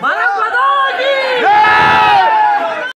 Marah, marah.